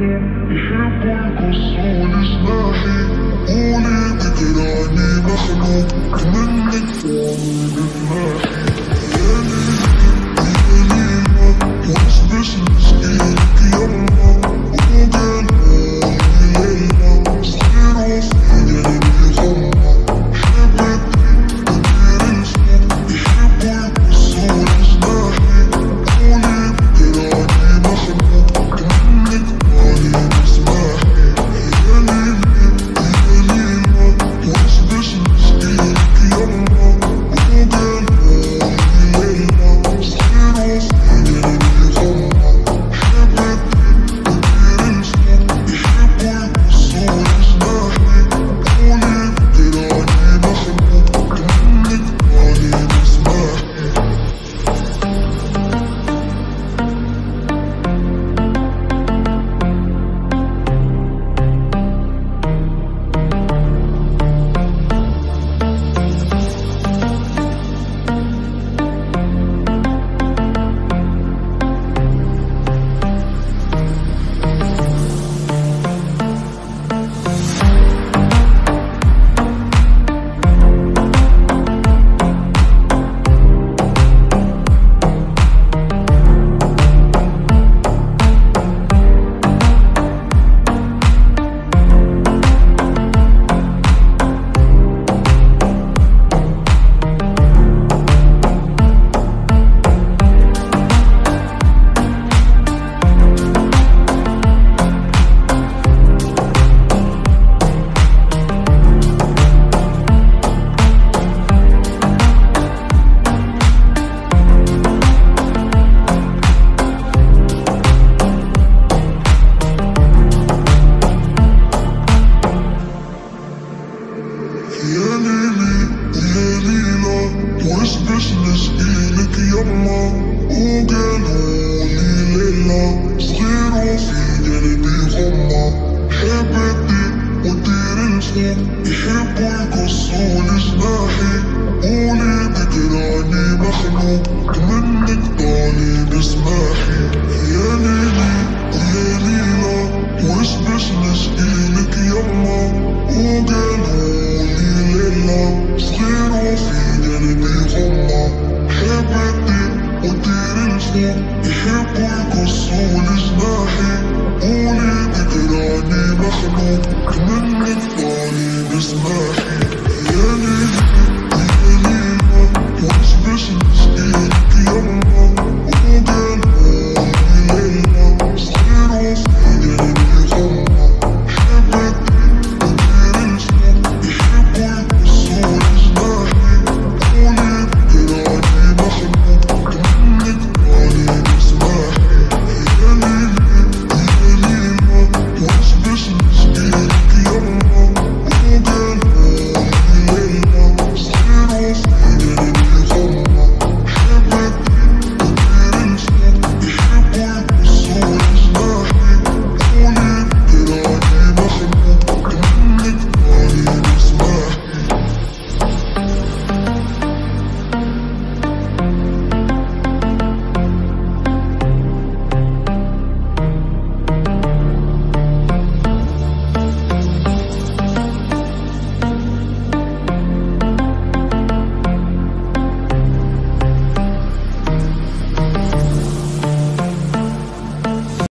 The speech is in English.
Oh, calmement Où galou, il est là صغير في قلبي غمة حبتي ودير الفوق يحبوا يقصوا لجناحي قولي بكراني مخلوق خواسته هیچ پای کسولیش نهی اونی بگرانی مخلوق